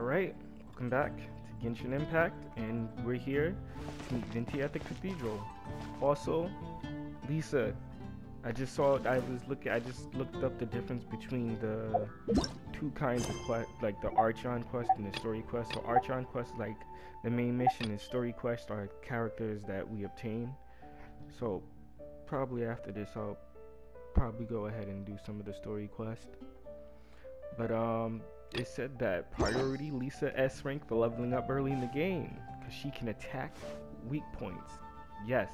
Alright, welcome back to Genshin Impact, and we're here to meet Venti at the Cathedral. Also, Lisa, I just saw, I was looking, I just looked up the difference between the two kinds of quest, like the Archon quest and the story quest. So Archon quest like the main mission, and story quest are characters that we obtain. So probably after this, I'll probably go ahead and do some of the story quest. But um, it said that priority Lisa S rank for leveling up early in the game because she can attack weak points. Yes,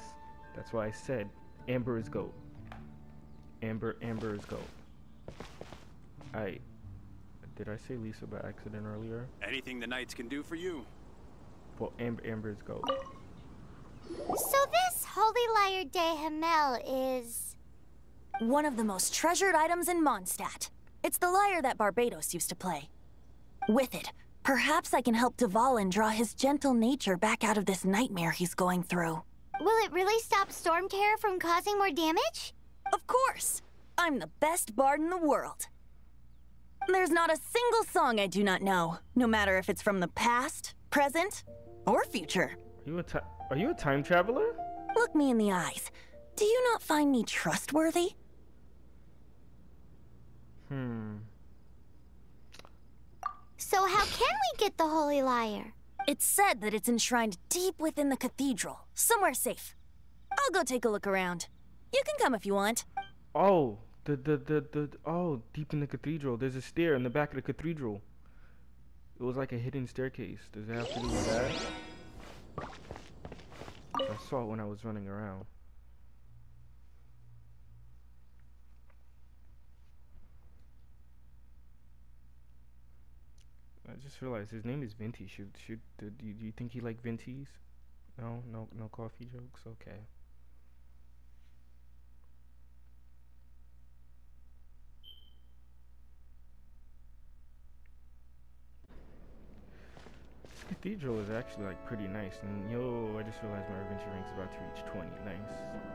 that's why I said Amber is goat. Amber, Amber is goat. I did I say Lisa by accident earlier? Anything the knights can do for you. Well, Amber, Amber is goat. So this Holy Lyre de Himmel is... One of the most treasured items in Mondstadt. It's the lyre that Barbatos used to play. With it, perhaps I can help Dvalin draw his gentle nature back out of this nightmare he's going through. Will it really stop Storm Terror from causing more damage? Of course! I'm the best bard in the world. There's not a single song I do not know, no matter if it's from the past, present, or future. Are you a ti- are you a time traveler? Look me in the eyes. Do you not find me trustworthy? Hmm. So how can we get the Holy Lyre? It's said that it's enshrined deep within the cathedral, somewhere safe. I'll go take a look around. You can come if you want. Oh, the the the the oh, deep in the cathedral. There's a stair in the back of the cathedral. It was like a hidden staircase. Does it have to do with that? I saw it when I was running around. I just realized his name is Venti. Should should do you, do you think he like Ventis? No, no, no coffee jokes. Okay. This cathedral is actually like pretty nice. And yo, I just realized my adventure rank's about to reach 20. Nice.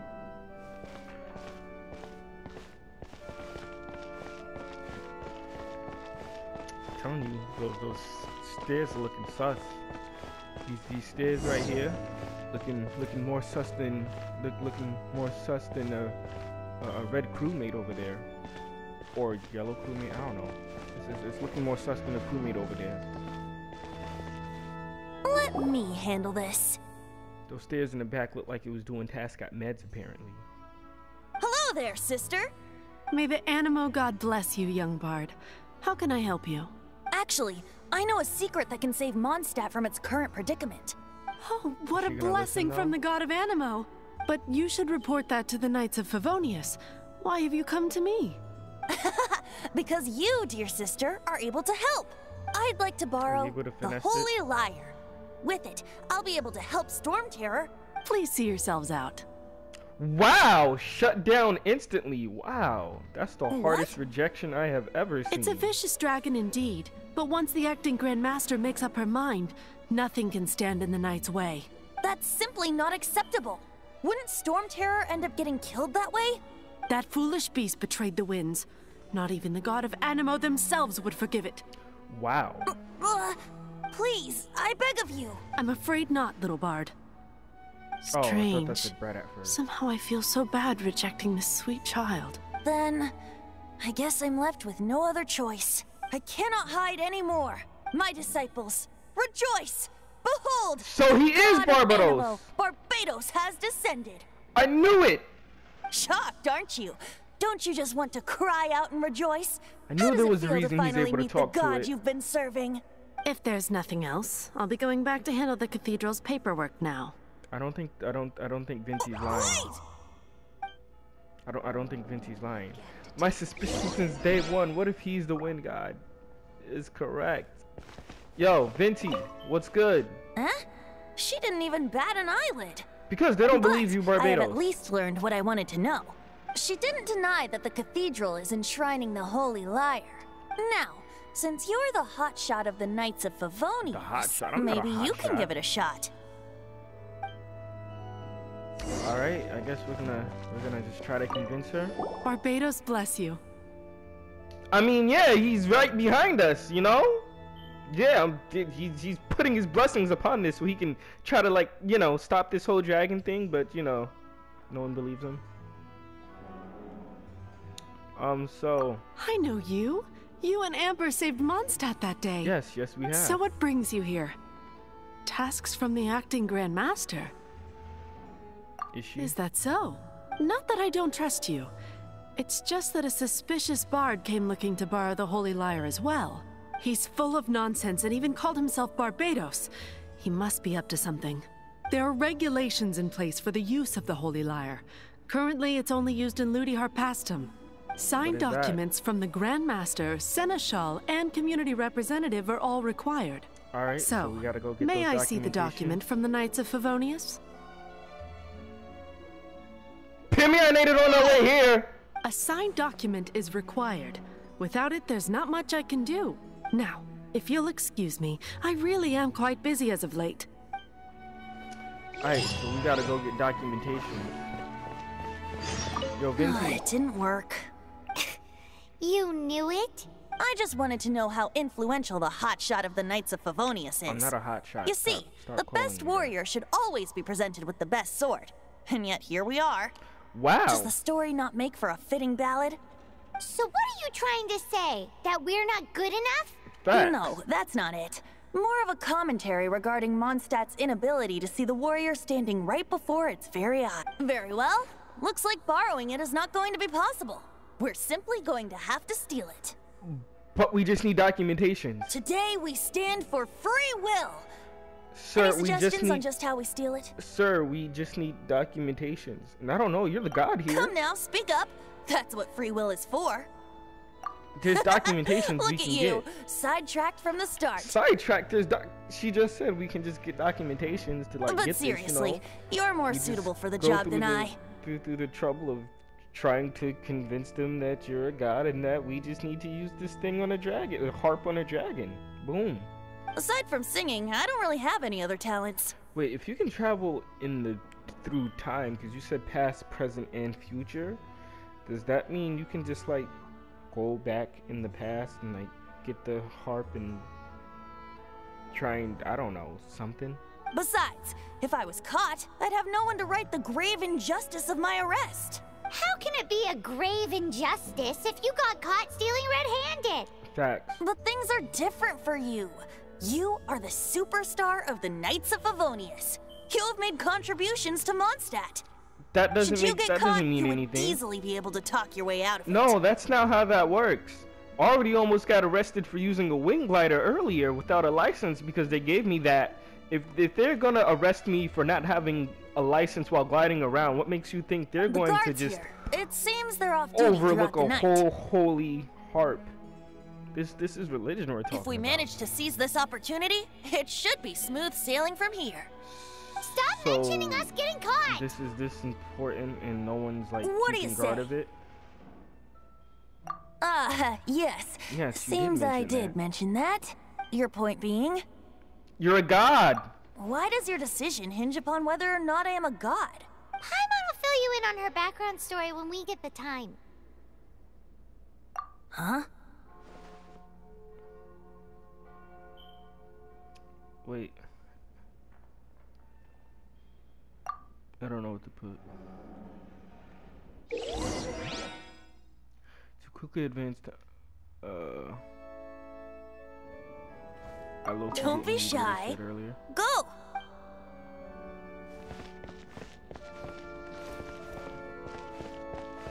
Telling you, those those stairs are looking sus. These these stairs right here, looking looking more sus than look looking more sus than a a, a red crewmate over there, or yellow crewmate. I don't know. It's, it's, it's looking more sus than a crewmate over there. Let me handle this. Those stairs in the back look like it was doing task at meds apparently. Hello there, sister. May the Anemo God bless you, young bard. How can I help you? Actually, I know a secret that can save Mondstadt from its current predicament. Oh, what a blessing from the god of Anemo. But you should report that to the Knights of Favonius. Why have you come to me? Because you, dear sister, are able to help. I'd like to borrow the Holy it? Lyre. With it, I'll be able to help Storm Terror. Please see yourselves out. Wow! Shut down instantly. Wow, that's the What? hardest rejection I have ever seen. It's a vicious dragon indeed, but once the acting Grand Master makes up her mind, nothing can stand in the Knight's way. That's simply not acceptable. Wouldn't Storm Terror end up getting killed that way? That foolish beast betrayed the winds. Not even the god of Anemo themselves would forgive it. Wow. Ugh, please, I beg of you. I'm afraid not, little bard. Oh, I thought Strange. that said Brad at first. Somehow I feel so bad rejecting this sweet child. Then, I guess I'm left with no other choice. I cannot hide anymore. My disciples, rejoice! Behold! So he is God of Barbatos! Anemo, Barbatos has descended. I knew it! Shocked, aren't you? Don't you just want to cry out and rejoice? I knew How does there it was a feel reason to he's finally able to meet talk the to god it. you've been serving? If there's nothing else, I'll be going back to handle the cathedral's paperwork now. I don't think I don't I don't think Venti's lying. I don't I don't think Venti's lying. My suspicion since day one, what if he's the wind god? Is correct. Yo, Venti, what's good? Huh? She didn't even bat an eyelid. Because they don't But believe you, I have Barbatos. at least learned what I wanted to know. She didn't deny that the cathedral is enshrining the Holy Lyre. Now, since you're the hotshot of the Knights of Favonius, hotshot? I'm not a maybe you can give it a shot. All right, I guess we're gonna we're gonna just try to convince her. Barbatos bless you. I mean, yeah, he's right behind us, you know. Yeah, um, he's he's putting his blessings upon this so he can try to like you know stop this whole dragon thing, but you know, no one believes him. Um. So I know you. You and Amber saved Mondstadt that day. yes, yes, we have. So what brings you here? Tasks from the acting Grand Master. Is she? Is that so? Not that I don't trust you. It's just that a suspicious bard came looking to borrow the Holy Lyre as well. He's full of nonsense and even called himself Barbatos. He must be up to something. There are regulations in place for the use of the Holy Lyre. Currently, it's only used in Ludi Harpastum. Signed is that? documents from the Grand Master, Seneschal, and community representative are all required. All right. So, So, we gotta go get may I see the document from the Knights of Favonius? Permeated on our way here. A signed document is required. Without it, there's not much I can do. Now, if you'll excuse me, I really am quite busy as of late. All right. So we gotta go get documentation. Yo, Venti. Ah, it didn't work. You knew it? I just wanted to know how influential the hotshot of the Knights of Favonius is. I'm not a hot shot. You Stop- see, stop the best me that. warrior should always be presented with the best sword. And yet here we are. Wow. Does the story not make for a fitting ballad? So what are you trying to say? That we're not good enough? Facts. No, that's not it. More of a commentary regarding Mondstadt's inability to see the warrior standing right before its very eye. Very well. Looks like borrowing it is not going to be possible. We're simply going to have to steal it. But we just need documentation. Today we stand for free will. Sir, Any we just suggestions on need just how we steal it? Sir, we just need documentations. And I don't know, you're the god here. Come now, speak up. That's what free will is for. There's documentations Look we at you, sidetracked from the start. Sidetracked. there's doc- she just said we can just get documentations to like but get seriously, this, you know? you're more just suitable for the job than the- I. Through, through the trouble of trying to convince them that you're a god and that we just need to use this thing on a dragon, a harp on a dragon. Boom. Aside from singing, I don't really have any other talents. Wait, if you can travel in the through time, because you said past, present, and future, does that mean you can just like go back in the past and like get the harp and try and I don't know something? Besides, if I was caught, I'd have no one to right the grave injustice of my arrest. How can it be a grave injustice if you got caught stealing red-handed? Facts. But things are different for you. You are the superstar of the Knights of Favonius. You have made contributions to Mondstadt. That doesn't Should you make get that caught, doesn't mean you anything. would easily be able to talk your way out of it. No, that's not how that works. Already almost got arrested for using a wing glider earlier without a license because they gave me that. If if they're gonna arrest me for not having a license while gliding around, what makes you think they're The going to just here. It seems they're off overlook a whole holy harp? This this is religion we're talking If we about. manage to seize this opportunity, it should be smooth sailing from here. Stop So, mentioning us getting caught! This is this important and no one's like What do you keeping guard say? of it. Ah, yes. Yes, you did Seems I did that. mention that. Your point being, You're a god. why does your decision hinge upon whether or not I am a god? Paimon will fill you in on her background story when we get the time. Huh? Wait. I don't know what to put. To quickly advance to, uh. Don't be didn't read what I shy. Earlier. Go!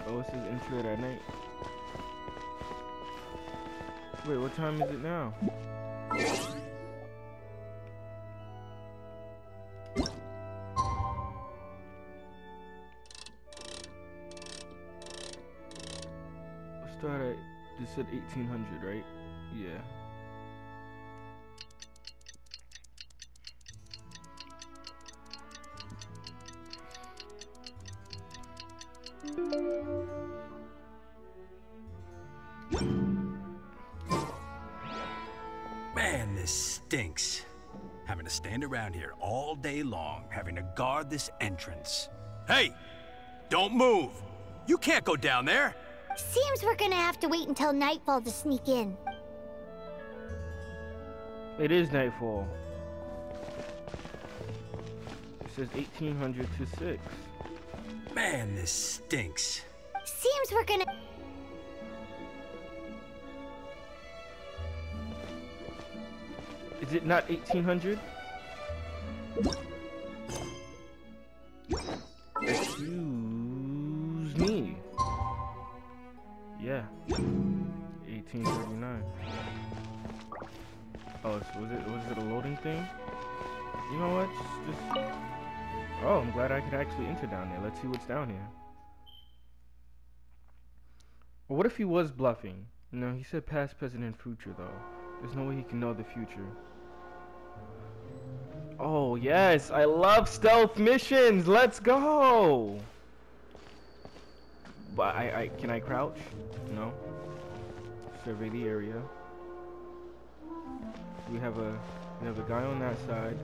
Oh, it says intro at night. Wait, what time is it now? Start at, said 1800, right? Yeah. Man, this stinks. Having to stand around here all day long, having to guard this entrance. Hey! Don't move! You can't go down there! Seems we're gonna have to wait until nightfall to sneak in. It is nightfall. It says 1800 to 6. Man, this stinks. Seems we're gonna. Is it not 1800? Was it was it a loading thing? You know what? Just, just Oh, I'm glad I could actually enter down there. Let's see what's down here. Or what if he was bluffing? No, he said past, present, and future though. There's no way he can know the future. Oh, yes. I love stealth missions. Let's go. But I, I can I crouch? No. Survey the area. We have a we have a guy on that side.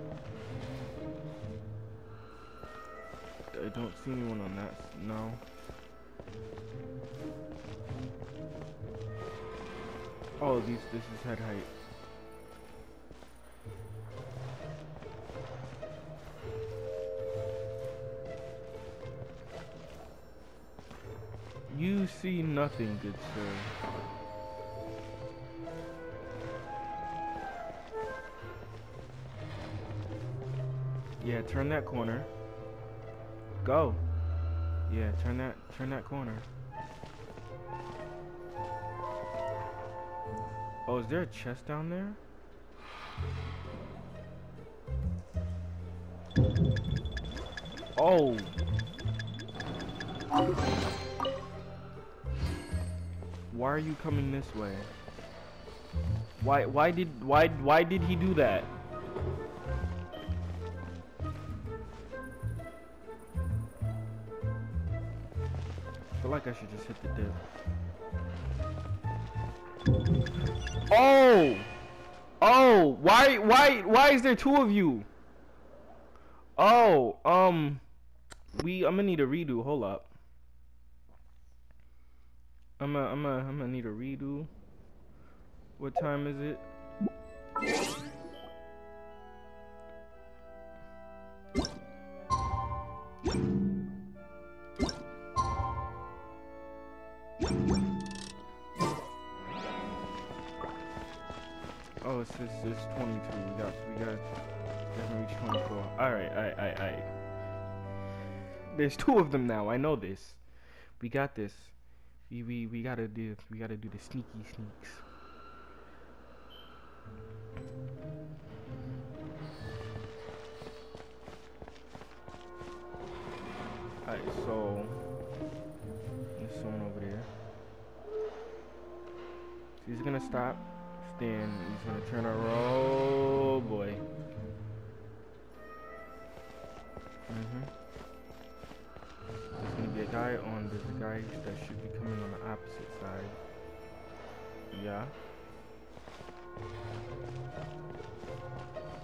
I don't see anyone on that. No. Oh, these this is head height. You see nothing, good sir. Yeah, turn that corner. Go. Yeah, turn that turn that corner. Oh, is there a chest down there? Oh. Why are you coming this way? Why why did why why did he do that? Like I should just hit the dip. Oh! Oh, why why why is there two of you? Oh, um we I'm gonna need a redo. Hold up. I'm a I'm a I'm gonna need a redo. What time is it? There's two of them now. I know this. We got this. We we we gotta do we gotta do the sneaky sneaks. Alright, so this one over there. He's gonna stop. Stand. He's gonna turn around. That should be coming on the opposite side. Yeah.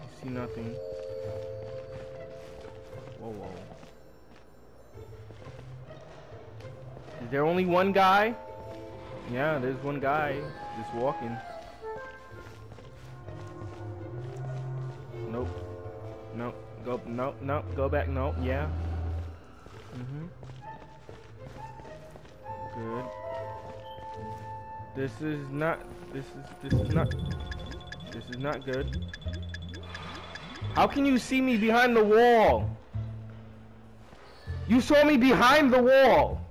You see nothing. Whoa, whoa. Is there only one guy? Yeah, there's one guy just walking. Nope. Nope. Go. Nope. Nope. Go back. Nope. Yeah. Mhm. This is not. This is. This is not. This is not good. How can you see me behind the wall? You saw me behind the wall.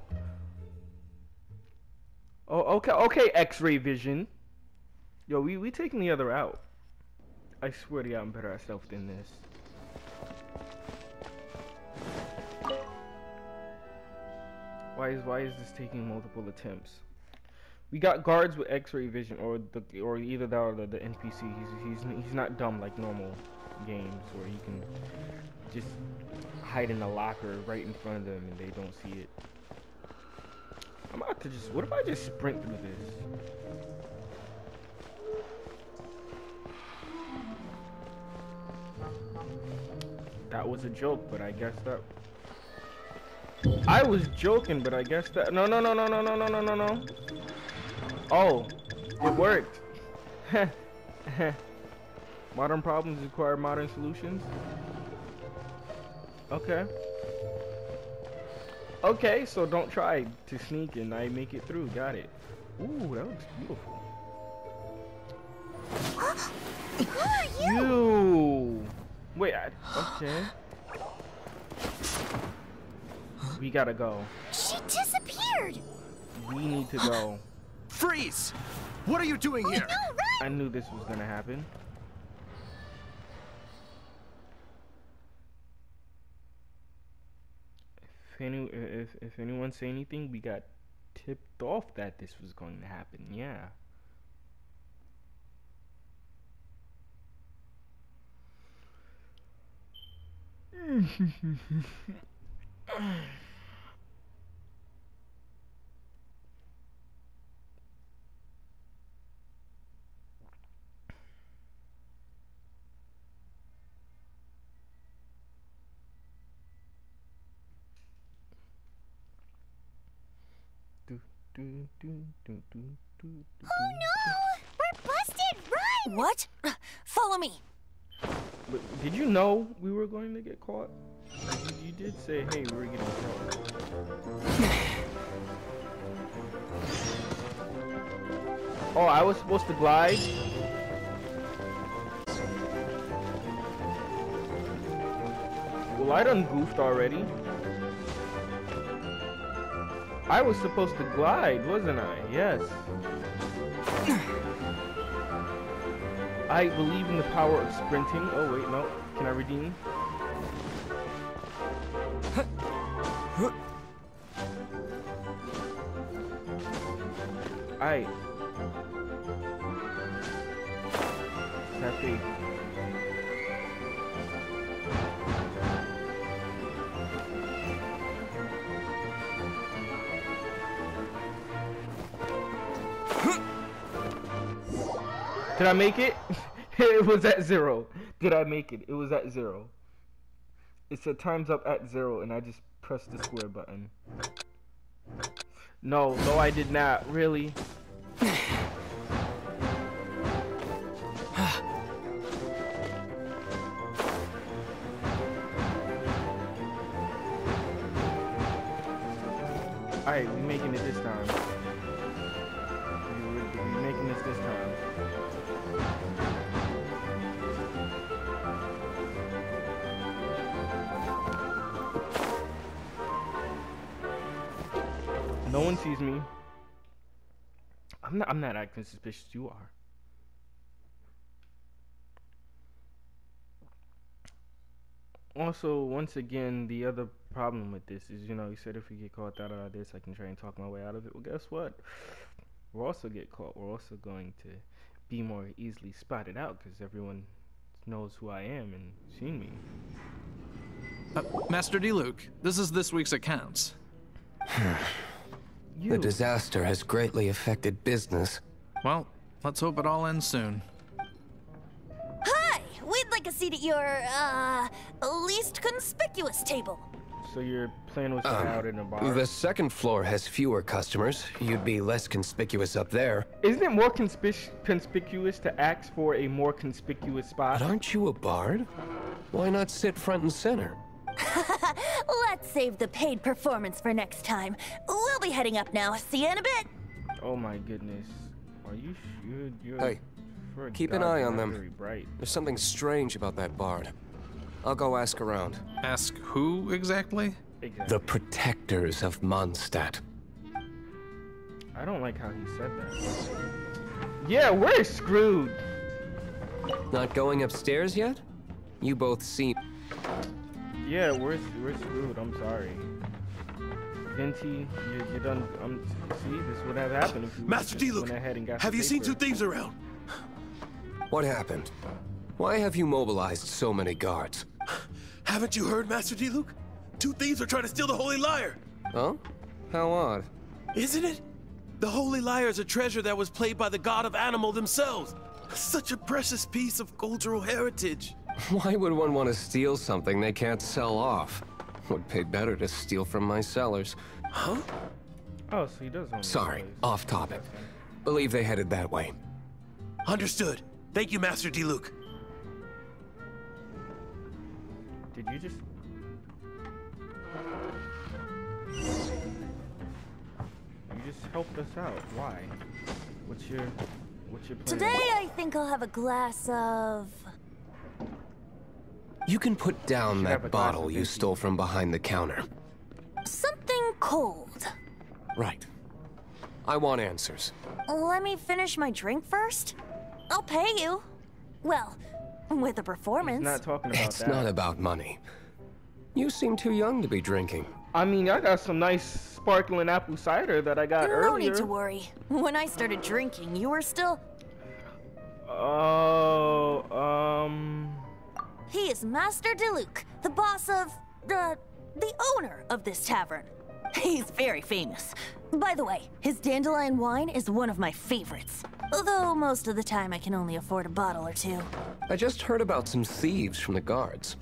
Oh, okay, okay, X-ray vision. Yo, we we taking the other out. I swear to God, I'm better at stealth than this. Why is why is this taking multiple attempts? We got guards with X-ray vision, or the or either that or the, the NPC. He's he's he's not dumb like normal games where he can just hide in a locker right in front of them and they don't see it. I'm about to just. What if I just sprint through this? That was a joke, but I guess that. I was joking, but I guess that. No, no, no, no, no, no, no, no, no, no. Oh, it worked. Modern problems require modern solutions. Okay. Okay, so don't try to sneak and I make it through. Got it. Ooh, that looks beautiful. Who are you? You. Wait. I, okay. We gotta go. She disappeared. We need to go. Freeze! What are you doing here? No! I knew this was gonna happen. If any, if if anyone say anything, we got tipped off that this was going to happen. Yeah. Do, do, do, do, do, do, do, Oh no! We're busted! Run! What? Follow me. But did you know we were going to get caught? You, you did say, hey, we're getting caught. oh, I was supposed to glide? Well, I done goofed already. I was supposed to glide, wasn't I? Yes. I believe in the power of sprinting. Oh wait, no. Can I redeem? I. Did I make it? it was at zero. Did I make it? It was at zero. It said time's up at zero, and I just pressed the square button. No, no, I did not. Really? Alright, we making it this time. Sees me. I'm not. I'm not acting suspicious. You are. Also, once again, the other problem with this is, you know, you said if we get caught out of this, I can try and talk my way out of it. Well, guess what? We'll also get caught. We're also going to be more easily spotted out because everyone knows who I am and seen me. Uh, Master Diluc, this is this week's accounts. You. The disaster has greatly affected business. Well, let's hope it all ends soon. Hi! We'd like a seat at your, uh, least conspicuous table. so your plan was to Um, out in a bar. The second floor has fewer customers. You'd be less conspicuous up there. Isn't it more conspic- conspicuous to ask for a more conspicuous spot? But aren't you a bard? Why not sit front and center? Let's save the paid performance for next time. We'll be heading up now. See you in a bit. Oh my goodness. Are you sure you're Hey, for a keep an eye on them. Bright. There's something strange about that bard. I'll go ask around. Ask who exactly? Exactly. The protectors of Mondstadt. I don't like how he said that. Yeah, we're screwed. Not going upstairs yet? You both seem. Yeah, we're we're screwed. I'm sorry. Venti, you you done. Um, see, this would have happened if you Master just Diluc, went ahead and got have the you seen two thieves around? What happened? Why have you mobilized so many guards? Haven't you heard, Master Diluc? Two thieves are trying to steal the Holy Lyre. Huh? How odd. Isn't it? The Holy Lyre is a treasure that was played by the god of Anemo themselves. Such a precious piece of cultural heritage. Why would one want to steal something they can't sell off? Would pay better to steal from my cellars. Huh? Oh, so he does own Sorry, off topic. Believe they headed that way. Understood. Thank you, Master Diluc. Did you just? You just helped us out. Why? What's your, what's your plan? Today, I think I'll have a glass of. You can put down Should have a that bottle you stole from behind the counter. something cold. Right. I want answers. Let me finish my drink first. I'll pay you. Well, with a performance. He's not talking about It's that. not about money. You seem too young to be drinking. I mean, I got some nice sparkling apple cider that I got no earlier. need to worry. When I started drinking, you were still. Oh, um. He is Master Diluc, the boss of. the. the owner of this tavern. He's very famous. By the way, his dandelion wine is one of my favorites. Although most of the time I can only afford a bottle or two. I just heard about some thieves from the guards.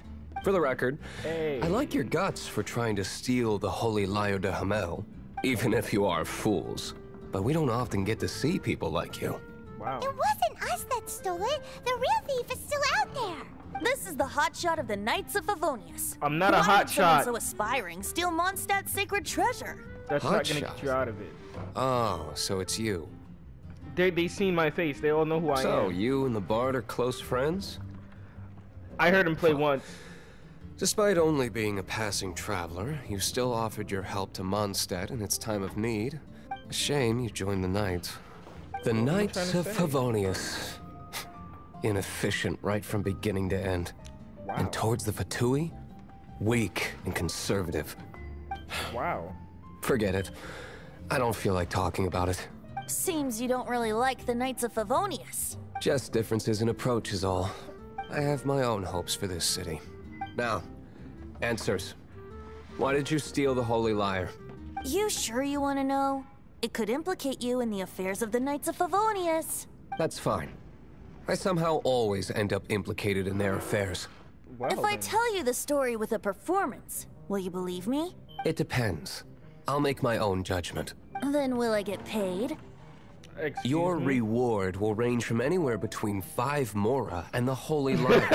For the record, Hey. I like your guts for trying to steal the Holy Lyre de Himmel, even if you are fools. But we don't often get to see people like you. Wow. It wasn't us that stole it. The real thief is still out there. This is the hotshot of the Knights of Favonius. I'm not a Why would someone hotshot. so aspiring steal Mondstadt's sacred treasure? That's not gonna Hotshot. get you out of it. Oh, so it's you. They they seen my face. They all know who I So, am. So, you and the Bard are close friends? I heard him play once. Despite only being a passing traveler, you still offered your help to Mondstadt in its time of need. A shame you joined the Knights. The Knights of say? Favonius. Inefficient right from beginning to end. Wow. And towards the Fatui, weak and conservative. Wow. Forget it. I don't feel like talking about it. Seems you don't really like the Knights of Favonius. Just differences in approach is all. I have my own hopes for this city. Now, answers. Why did you steal the Holy Lyre? You sure you want to know? It could implicate you in the affairs of the Knights of Favonius. That's fine. I somehow always end up implicated in their affairs. Well, if I then. tell you the story with a performance, will you believe me? It depends. I'll make my own judgment. Then will I get paid? Excuse Your me? reward will range from anywhere between five mora and the Holy Lyre.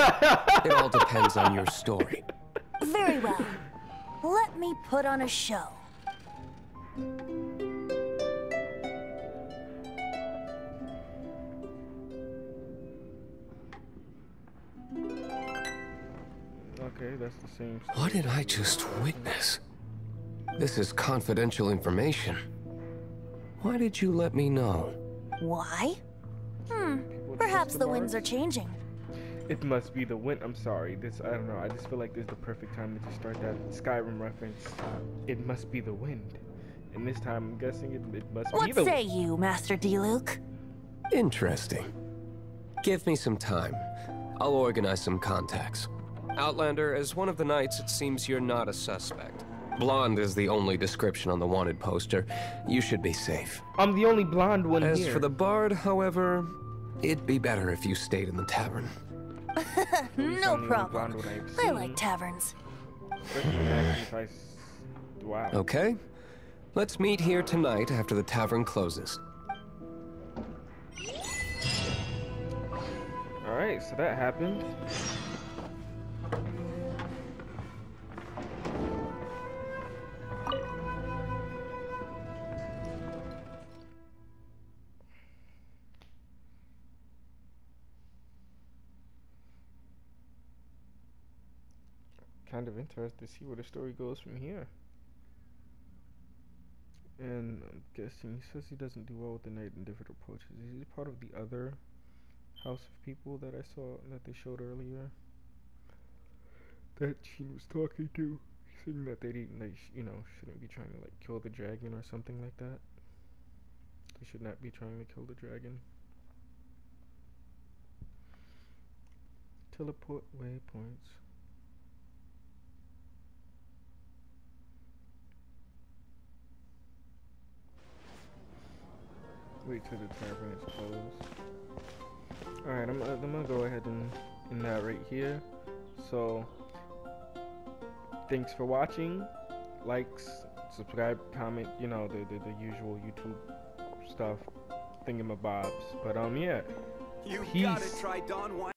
it all depends on your story. Very well. Let me put on a show. Okay, that's the same. story. What did I just witness? This is confidential information. Why did you let me know? Why? Hmm. Perhaps trust the winds are changing. It must be the wind. I'm sorry. This I don't know. I just feel like this is the perfect time to start that Skyrim reference. It must be the wind. And this time I'm guessing it, it must be What say you, Master Diluc? Interesting. Give me some time. I'll organize some contacts. Outlander, as one of the knights, it seems you're not a suspect. Blonde is the only description on the wanted poster. You should be safe. I'm the only blonde one As here. for the bard, however, it'd be better if you stayed in the tavern. No I'm the only problem. I've I seen. like taverns. Especially if I s- Wow. Okay? Let's meet here tonight after the tavern closes. All right, so that happened. Kind of interested to see where the story goes from here. And I'm guessing he says he doesn't do well with the night and different approaches. Is he part of the other house of people that I saw that they showed earlier? That she was talking to, saying that they didn't, you know, shouldn't be trying to like kill the dragon or something like that. They should not be trying to kill the dragon. Teleport waypoints. Wait till the tavern is closed. Alright, I'm, I'm gonna go ahead and, and that right here. So, thanks for watching. Likes, subscribe, comment, you know, the, the, the usual YouTube stuff, thingamabobs. But, um, yeah. You Peace. gotta try Don Juan.